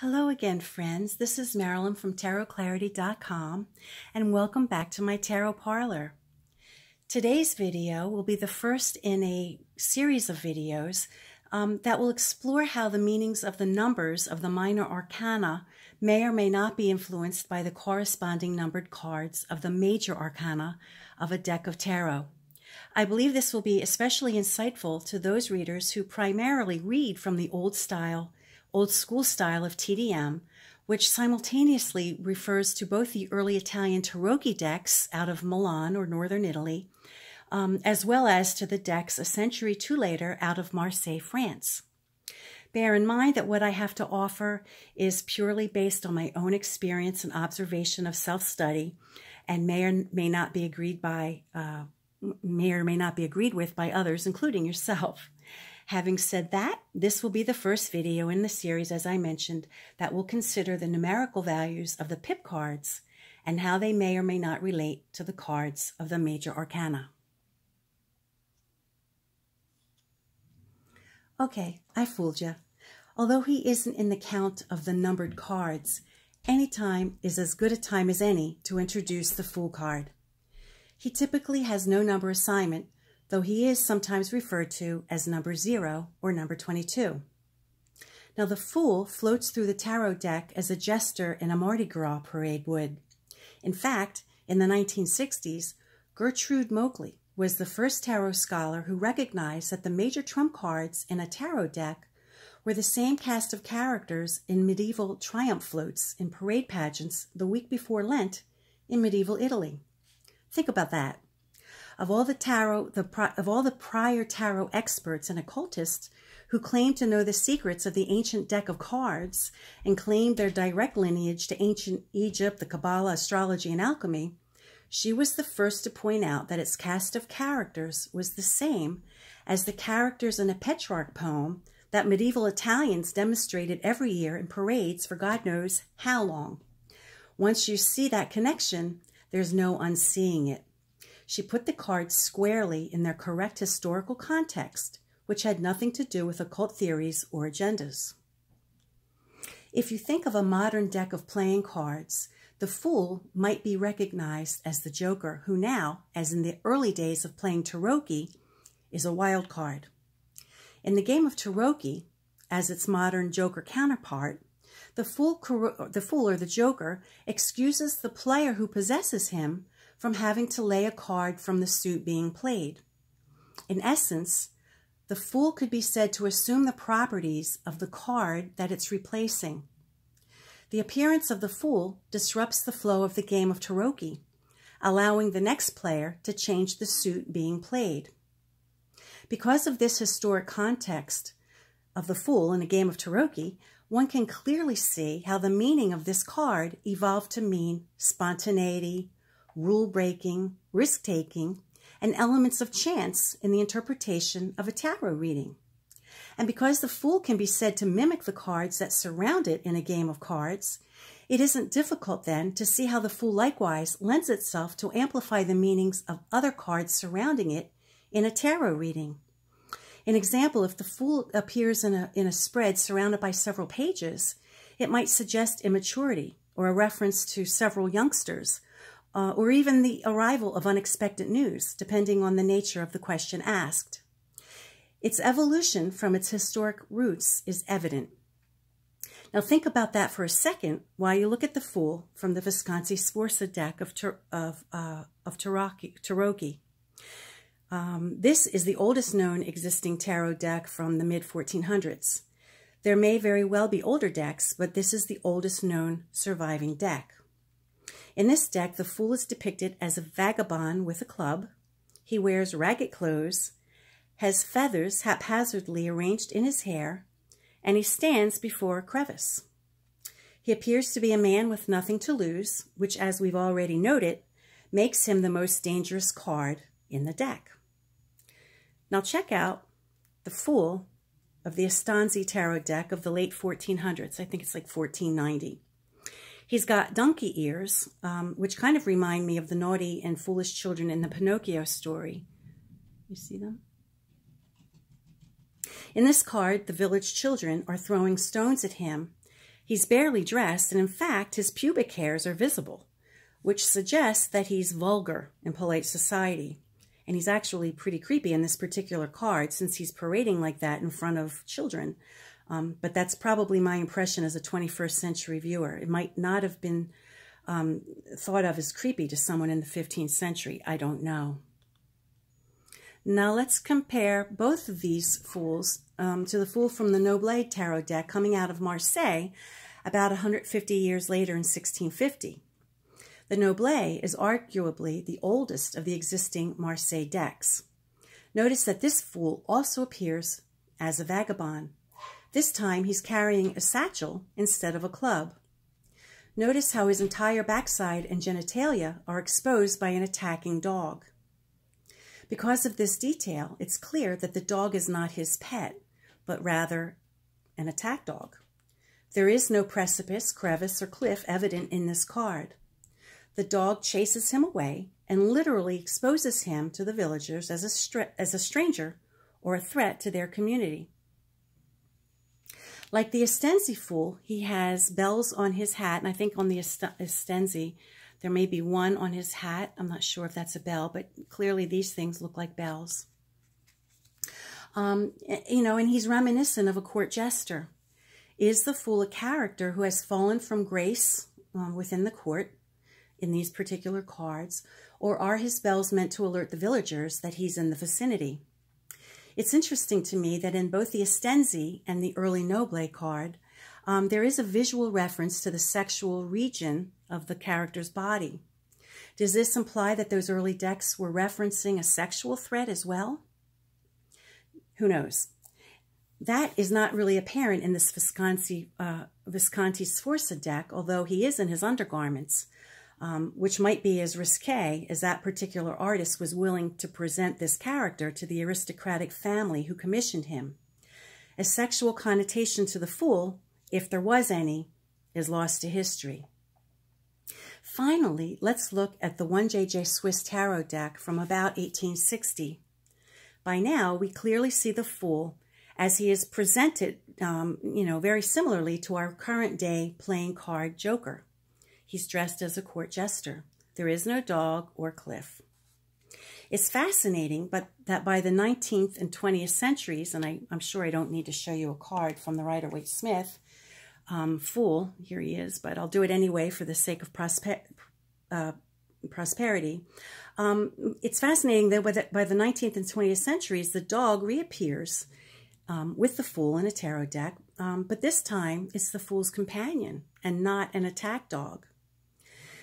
Hello again, friends. This is Marilyn from TarotClarity.com, and welcome back to my Tarot Parlor. Today's video will be the first in a series of videos um, that will explore how the meanings of the numbers of the minor arcana may or may not be influenced by the corresponding numbered cards of the major arcana of a deck of tarot. I believe this will be especially insightful to those readers who primarily read from the old style, old school style of TDM, which simultaneously refers to both the early Italian Tarocchi decks out of Milan or northern Italy, um, as well as to the decks a century too later out of Marseille, France. Bear in mind that what I have to offer is purely based on my own experience and observation of self study and may or may not be agreed by uh, may or may not be agreed with by others, including yourself. Having said that, this will be the first video in the series, as I mentioned, that will consider the numerical values of the pip cards and how they may or may not relate to the cards of the major arcana. Okay, I fooled you. Although he isn't in the count of the numbered cards, any time is as good a time as any to introduce the Fool card. He typically has no number assignment, though he is sometimes referred to as number zero or number 22. Now, the Fool floats through the tarot deck as a jester in a Mardi Gras parade would. In fact, in the 1960s, Gertrude Moakley was the first tarot scholar who recognized that the major trump cards in a tarot deck were the same cast of characters in medieval triumph floats in parade pageants the week before Lent in medieval Italy. Think about that. Of all the tarot, the of all the prior tarot experts and occultists who claimed to know the secrets of the ancient deck of cards and claimed their direct lineage to ancient Egypt, the Kabbalah, astrology, and alchemy, she was the first to point out that its cast of characters was the same as the characters in a Petrarch poem that medieval Italians demonstrated every year in parades for God knows how long. Once you see that connection, there's no unseeing it. She put the cards squarely in their correct historical context, which had nothing to do with occult theories or agendas. If you think of a modern deck of playing cards, the Fool might be recognized as the Joker, who now, as in the early days of playing Tarocchi, is a wild card. In the game of Tarocchi, as its modern Joker counterpart, the fool, the fool or the joker excuses the player who possesses him from having to lay a card from the suit being played. In essence, the fool could be said to assume the properties of the card that it's replacing. The appearance of the fool disrupts the flow of the game of Tarocchi, allowing the next player to change the suit being played. Because of this historic context of the fool in a game of Tarocchi, one can clearly see how the meaning of this card evolved to mean spontaneity, rule breaking, risk taking, and elements of chance in the interpretation of a tarot reading. And because the Fool can be said to mimic the cards that surround it in a game of cards, it isn't difficult then to see how the Fool likewise lends itself to amplify the meanings of other cards surrounding it in a tarot reading. An example, if the fool appears in a, in a spread surrounded by several pages, it might suggest immaturity or a reference to several youngsters, uh, or even the arrival of unexpected news, depending on the nature of the question asked. Its evolution from its historic roots is evident. Now think about that for a second while you look at the Fool from the Visconti Sforza deck of, of, uh, of. Um, this is the oldest known existing tarot deck from the mid 1400s. There may very well be older decks, but this is the oldest known surviving deck. In this deck, the fool is depicted as a vagabond with a club. He wears ragged clothes, has feathers haphazardly arranged in his hair, and he stands before a crevice. He appears to be a man with nothing to lose, which, as we've already noted, makes him the most dangerous card in the deck. Now check out the Fool of the Estensi Tarot deck of the late 1400s. I think it's like 1490. He's got donkey ears, um, which kind of remind me of the naughty and foolish children in the Pinocchio story. You see them? In this card, the village children are throwing stones at him. He's barely dressed, and in fact, his pubic hairs are visible, which suggests that he's vulgar in polite society. And he's actually pretty creepy in this particular card since he's parading like that in front of children. Um, but that's probably my impression as a 21st century viewer. It might not have been um, thought of as creepy to someone in the 15th century. I don't know. Now let's compare both of these fools um, to the fool from the Noblet tarot deck coming out of Marseille about 150 years later in 1650. The Noblet is arguably the oldest of the existing Marseille decks. Notice that this fool also appears as a vagabond. This time he's carrying a satchel instead of a club. Notice how his entire backside and genitalia are exposed by an attacking dog. Because of this detail, it's clear that the dog is not his pet, but rather an attack dog. There is no precipice, crevice, or cliff evident in this card. The dog chases him away and literally exposes him to the villagers as a, as a stranger or a threat to their community. Like the Estensi fool, he has bells on his hat, and I think on the Estensi, there may be one on his hat. I'm not sure if that's a bell, but clearly these things look like bells. Um, you know, and he's reminiscent of a court jester. Is the fool a character who has fallen from grace um, within the court in these particular cards, or are his bells meant to alert the villagers that he's in the vicinity? It's interesting to me that in both the Estensi and the early Noblet card, um, there is a visual reference to the sexual region of the character's body. Does this imply that those early decks were referencing a sexual threat as well? Who knows? That is not really apparent in this Visconti, uh, Visconti Sforza deck, although he is in his undergarments, um, which might be as risque as that particular artist was willing to present this character to the aristocratic family who commissioned him. A sexual connotation to the fool, if there was any, is lost to history. Finally, let's look at the 1JJ Swiss Tarot deck from about 1860. By now, we clearly see the Fool as he is presented, um, you know, very similarly to our current day playing card Joker. He's dressed as a court jester. There is no dog or cliff. It's fascinating, but that by the 19th and 20th centuries, and I, am sure I don't need to show you a card from the Rider-Waite-Smith, um, fool. Here he is, but I'll do it anyway for the sake of prosper uh, prosperity. Um, it's fascinating that by the, by the 19th and 20th centuries, the dog reappears um, with the fool in a tarot deck, um, but this time it's the fool's companion and not an attack dog.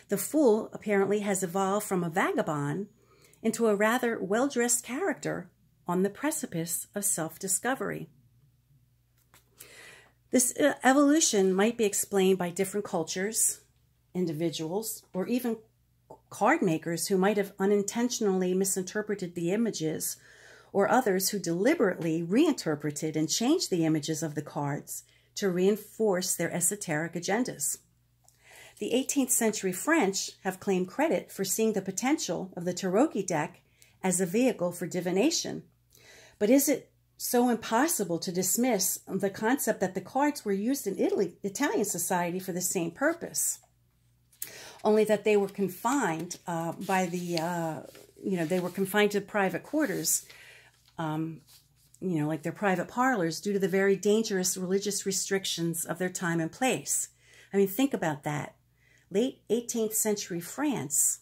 The fool apparently has evolved from a vagabond into a rather well-dressed character on the precipice of self-discovery. This uh, evolution might be explained by different cultures, individuals, or even card makers who might have unintentionally misinterpreted the images, or others who deliberately reinterpreted and changed the images of the cards to reinforce their esoteric agendas. The 18th century French have claimed credit for seeing the potential of the Tarocchi deck as a vehicle for divination. But is it so impossible to dismiss the concept that the cards were used in Italy, Italian society for the same purpose. Only that they were confined uh, by the, uh, you know, they were confined to private quarters, um, you know, like their private parlors due to the very dangerous religious restrictions of their time and place. I mean, think about that. Late 18th century France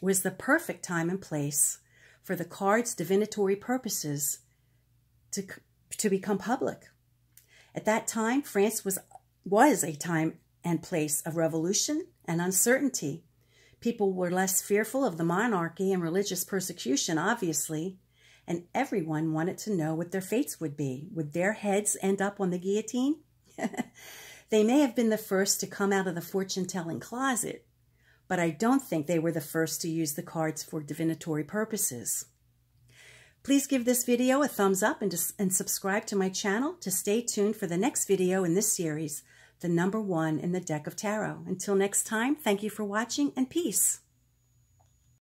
was the perfect time and place for the card's divinatory purposes to, to become public. At that time, France was, was a time and place of revolution and uncertainty. People were less fearful of the monarchy and religious persecution, obviously, and everyone wanted to know what their fates would be. Would their heads end up on the guillotine? they may have been the first to come out of the fortune-telling closet, but I don't think they were the first to use the cards for divinatory purposes. Please give this video a thumbs up and, and subscribe to my channel to stay tuned for the next video in this series, the number one in the deck of tarot. Until next time, thank you for watching and peace.